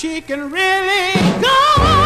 she can really go.